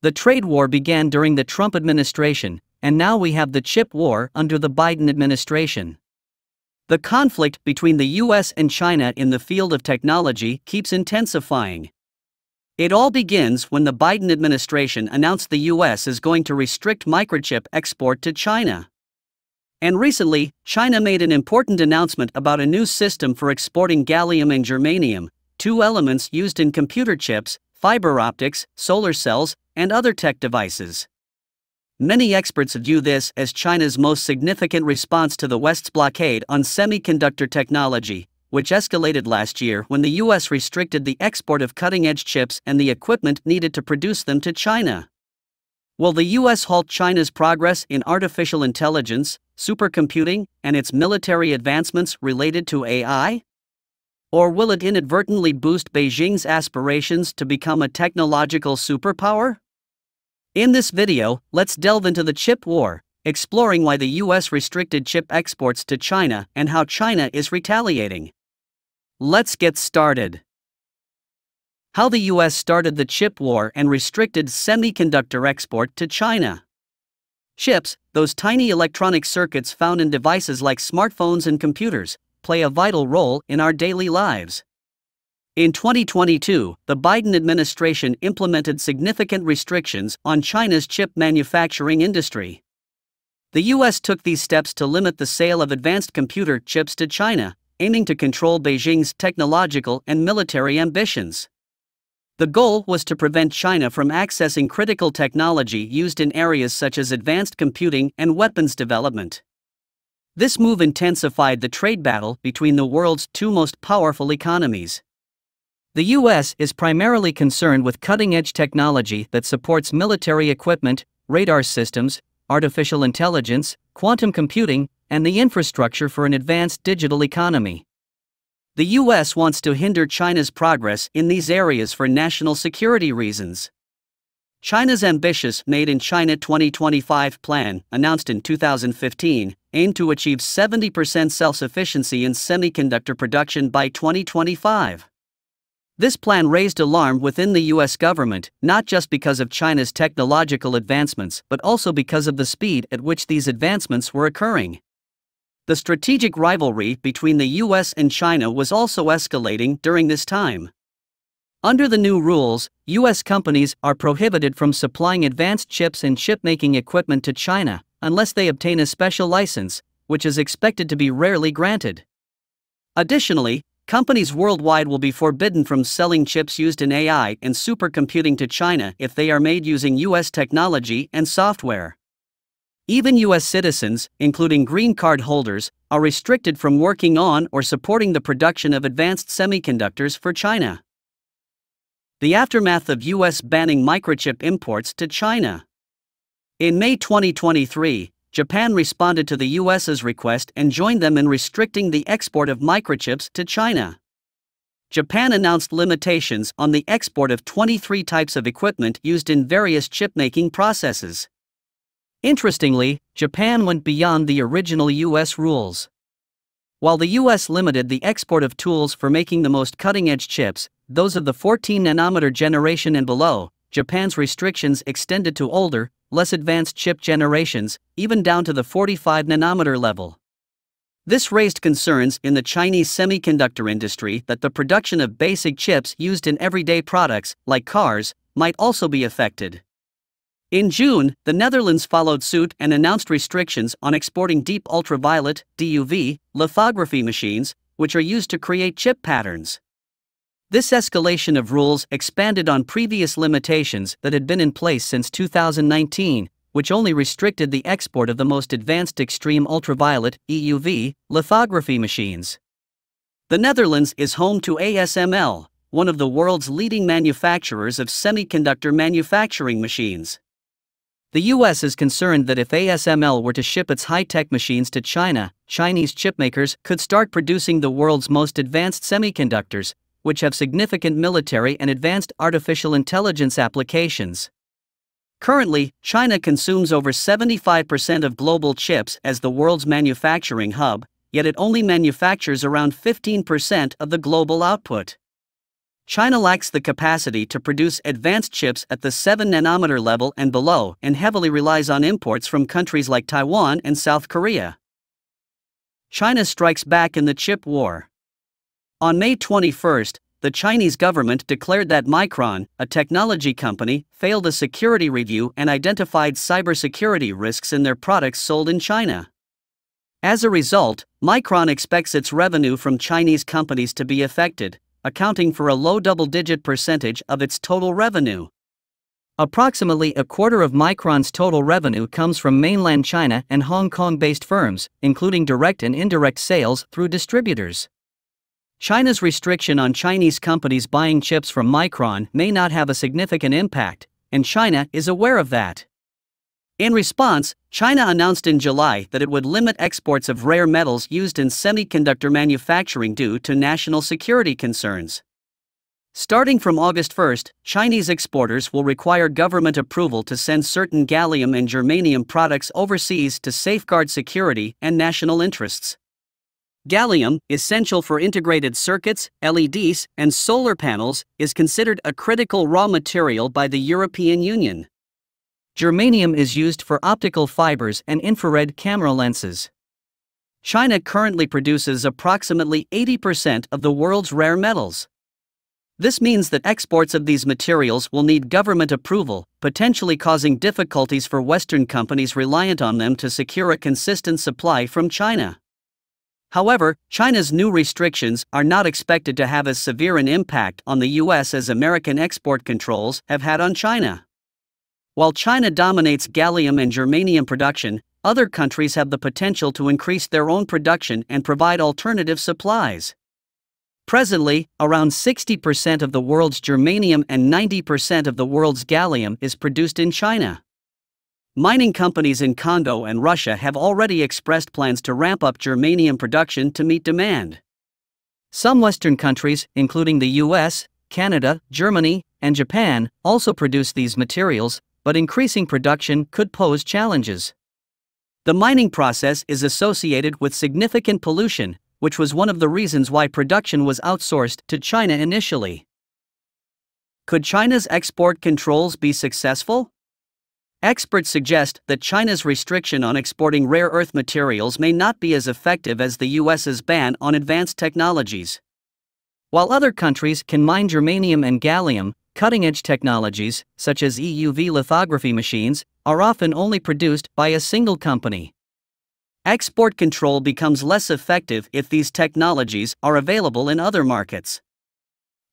The trade war began during the Trump administration, and now we have the chip war under the Biden administration. The conflict between the US and China in the field of technology keeps intensifying. It all begins when the Biden administration announced the US is going to restrict microchip export to China. And recently, China made an important announcement about a new system for exporting gallium and germanium, two elements used in computer chips, fiber optics, solar cells, and other tech devices. Many experts view this as China's most significant response to the West's blockade on semiconductor technology, which escalated last year when the US restricted the export of cutting edge chips and the equipment needed to produce them to China. Will the US halt China's progress in artificial intelligence, supercomputing, and its military advancements related to AI? Or will it inadvertently boost Beijing's aspirations to become a technological superpower? In this video, let's delve into the chip war, exploring why the US restricted chip exports to China and how China is retaliating. Let's get started. How the US started the chip war and restricted semiconductor export to China. Chips, those tiny electronic circuits found in devices like smartphones and computers, play a vital role in our daily lives. In 2022, the Biden administration implemented significant restrictions on China's chip manufacturing industry. The U.S. took these steps to limit the sale of advanced computer chips to China, aiming to control Beijing's technological and military ambitions. The goal was to prevent China from accessing critical technology used in areas such as advanced computing and weapons development. This move intensified the trade battle between the world's two most powerful economies. The U.S. is primarily concerned with cutting edge technology that supports military equipment, radar systems, artificial intelligence, quantum computing, and the infrastructure for an advanced digital economy. The U.S. wants to hinder China's progress in these areas for national security reasons. China's ambitious Made in China 2025 plan, announced in 2015, aimed to achieve 70% self sufficiency in semiconductor production by 2025. This plan raised alarm within the US government, not just because of China's technological advancements, but also because of the speed at which these advancements were occurring. The strategic rivalry between the US and China was also escalating during this time. Under the new rules, U.S. companies are prohibited from supplying advanced chips and chip-making equipment to China unless they obtain a special license, which is expected to be rarely granted. Additionally, companies worldwide will be forbidden from selling chips used in AI and supercomputing to China if they are made using U.S. technology and software. Even U.S. citizens, including green card holders, are restricted from working on or supporting the production of advanced semiconductors for China the aftermath of U.S. banning microchip imports to China. In May 2023, Japan responded to the U.S.'s request and joined them in restricting the export of microchips to China. Japan announced limitations on the export of 23 types of equipment used in various chip-making processes. Interestingly, Japan went beyond the original U.S. rules. While the US limited the export of tools for making the most cutting edge chips, those of the 14 nanometer generation and below, Japan's restrictions extended to older, less advanced chip generations, even down to the 45 nanometer level. This raised concerns in the Chinese semiconductor industry that the production of basic chips used in everyday products, like cars, might also be affected. In June, the Netherlands followed suit and announced restrictions on exporting deep ultraviolet DUV lithography machines, which are used to create chip patterns. This escalation of rules expanded on previous limitations that had been in place since 2019, which only restricted the export of the most advanced extreme ultraviolet EUV lithography machines. The Netherlands is home to ASML, one of the world's leading manufacturers of semiconductor manufacturing machines. The US is concerned that if ASML were to ship its high tech machines to China, Chinese chipmakers could start producing the world's most advanced semiconductors, which have significant military and advanced artificial intelligence applications. Currently, China consumes over 75% of global chips as the world's manufacturing hub, yet it only manufactures around 15% of the global output. China lacks the capacity to produce advanced chips at the 7 nanometer level and below and heavily relies on imports from countries like Taiwan and South Korea. China strikes back in the chip war. On May 21, the Chinese government declared that Micron, a technology company, failed a security review and identified cybersecurity risks in their products sold in China. As a result, Micron expects its revenue from Chinese companies to be affected, accounting for a low double digit percentage of its total revenue. Approximately a quarter of Micron's total revenue comes from mainland China and Hong Kong based firms, including direct and indirect sales through distributors. China's restriction on Chinese companies buying chips from Micron may not have a significant impact, and China is aware of that. In response, China announced in July that it would limit exports of rare metals used in semiconductor manufacturing due to national security concerns. Starting from August 1, Chinese exporters will require government approval to send certain gallium and germanium products overseas to safeguard security and national interests. Gallium, essential for integrated circuits, LEDs, and solar panels, is considered a critical raw material by the European Union. Germanium is used for optical fibers and infrared camera lenses. China currently produces approximately 80% of the world's rare metals. This means that exports of these materials will need government approval, potentially causing difficulties for Western companies reliant on them to secure a consistent supply from China. However, China's new restrictions are not expected to have as severe an impact on the US as American export controls have had on China. While China dominates gallium and germanium production, other countries have the potential to increase their own production and provide alternative supplies. Presently, around 60% of the world's germanium and 90% of the world's gallium is produced in China. Mining companies in Congo and Russia have already expressed plans to ramp up germanium production to meet demand. Some Western countries, including the US, Canada, Germany, and Japan, also produce these materials, but increasing production could pose challenges. The mining process is associated with significant pollution, which was one of the reasons why production was outsourced to China initially. Could China's export controls be successful? Experts suggest that China's restriction on exporting rare earth materials may not be as effective as the US's ban on advanced technologies. While other countries can mine germanium and gallium, cutting edge technologies, such as EUV lithography machines, are often only produced by a single company. Export control becomes less effective if these technologies are available in other markets.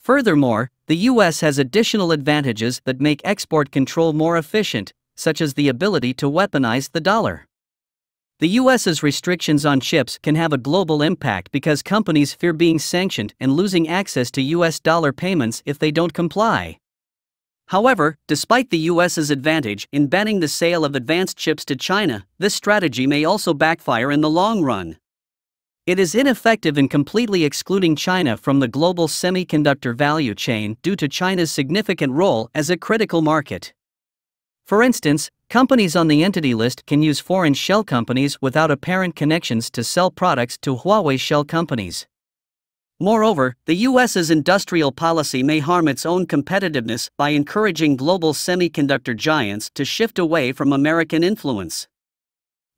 Furthermore, the US has additional advantages that make export control more efficient, such as the ability to weaponize the dollar. The US's restrictions on chips can have a global impact because companies fear being sanctioned and losing access to US dollar payments if they don't comply. However, despite the US's advantage in banning the sale of advanced chips to China, this strategy may also backfire in the long run. It is ineffective in completely excluding China from the global semiconductor value chain due to China's significant role as a critical market. For instance, companies on the entity list can use foreign shell companies without apparent connections to sell products to Huawei shell companies. Moreover, the US's industrial policy may harm its own competitiveness by encouraging global semiconductor giants to shift away from American influence.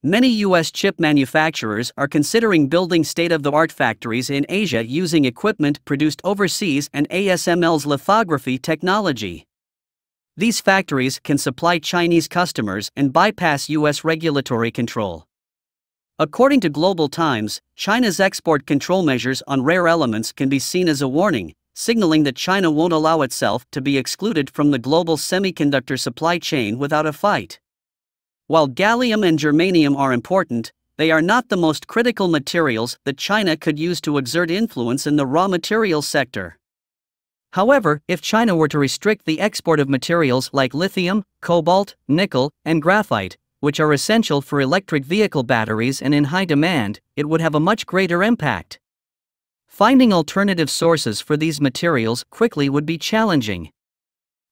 Many US chip manufacturers are considering building state of the art factories in Asia using equipment produced overseas and ASML's lithography technology. These factories can supply Chinese customers and bypass U.S. regulatory control. According to Global Times, China's export control measures on rare elements can be seen as a warning, signaling that China won't allow itself to be excluded from the global semiconductor supply chain without a fight. While gallium and germanium are important, they are not the most critical materials that China could use to exert influence in the raw materials sector. However, if China were to restrict the export of materials like lithium, cobalt, nickel, and graphite, which are essential for electric vehicle batteries and in high demand, it would have a much greater impact. Finding alternative sources for these materials quickly would be challenging.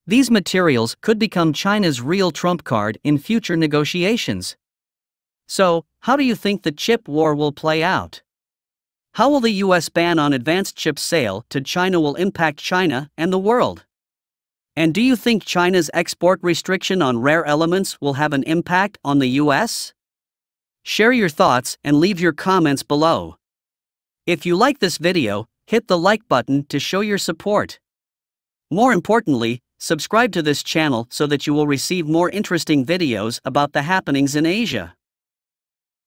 These materials could become China's real trump card in future negotiations. So, how do you think the chip war will play out? How will the US ban on advanced chip sale to China will impact China and the world? And do you think China's export restriction on rare elements will have an impact on the US? Share your thoughts and leave your comments below. If you like this video, hit the like button to show your support. More importantly, subscribe to this channel so that you will receive more interesting videos about the happenings in Asia.